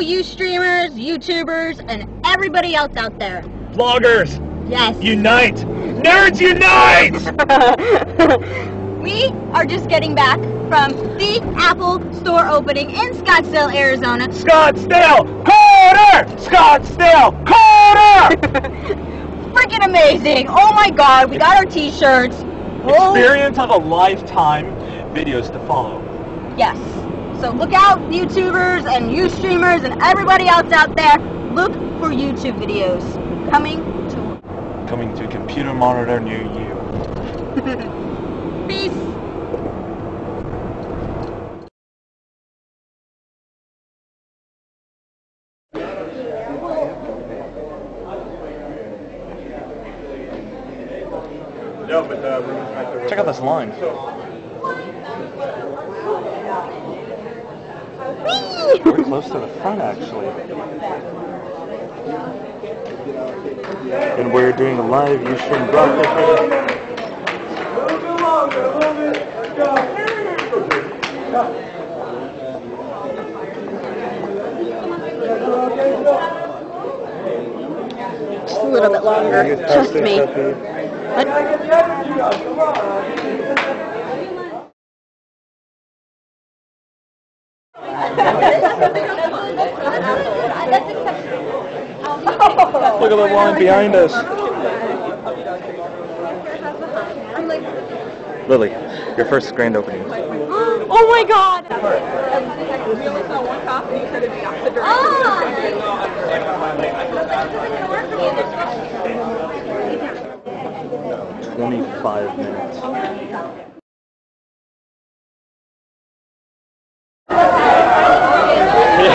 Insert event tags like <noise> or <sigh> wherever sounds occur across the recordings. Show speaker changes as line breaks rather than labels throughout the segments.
Ustreamers, YouTubers, and everybody else out there.
Vloggers,
Yes.
unite! Nerds unite! <laughs> <laughs>
we are just getting back from the Apple store opening in Scottsdale, Arizona.
Scottsdale, Quarter! Scottsdale, Quarter! <laughs>
Freaking amazing! Oh my god, we got our t-shirts. Oh,
Experience of a lifetime videos to follow.
yes. So look out, YouTubers and Ustreamers and everybody else out there. Look for YouTube videos coming to
Coming to a computer monitor near you. <laughs>
Peace.
Check out this line. We're close to the front, actually. And we're doing a live Ustream broadcast.
Just a little bit longer. Trust me. What?
Look at the line behind us. Lily, your first grand opening.
Oh my god!
Twenty-five minutes.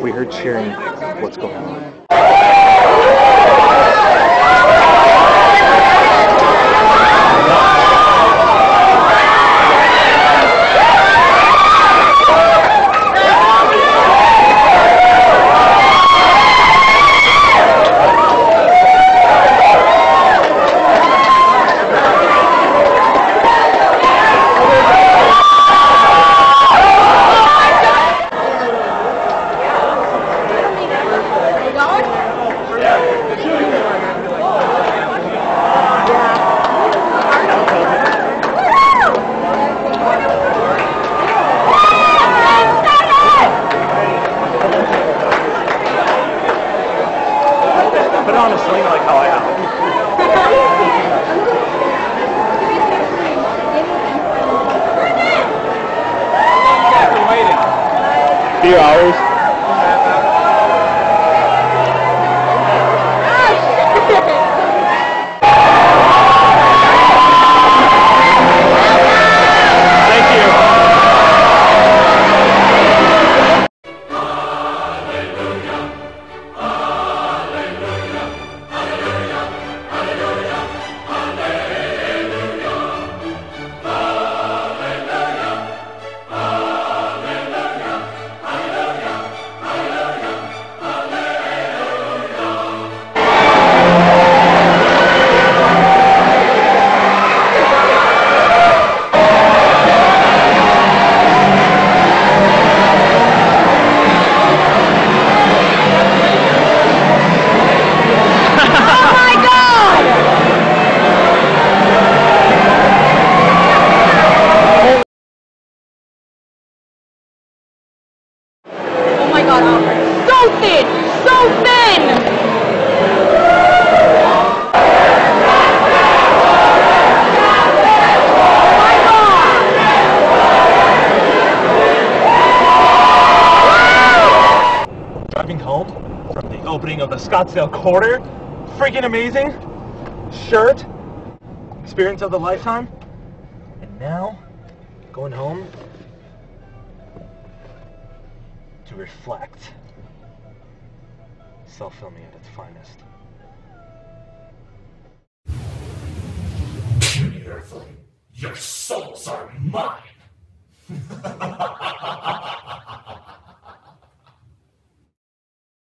We heard cheering. What's going on? Few hours. Driving home from the opening of the Scottsdale Quarter. Freaking amazing. shirt, experience of the lifetime. And now, going home to reflect. Self-filming at its finest.
Earthling, your souls are mine! <laughs>